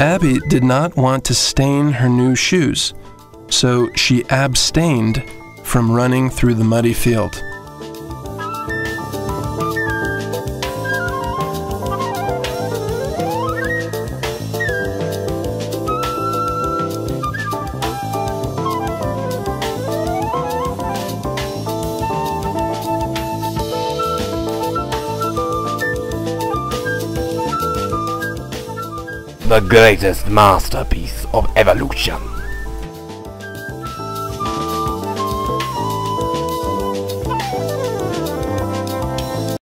Abby did not want to stain her new shoes, so she abstained from running through the muddy field. The greatest masterpiece of evolution.